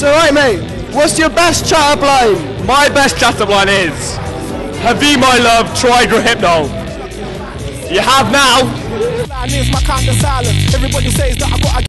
So right, mate. What's your best chat line? My best chat line is Have you, my love, tried Rohypnol? You have now.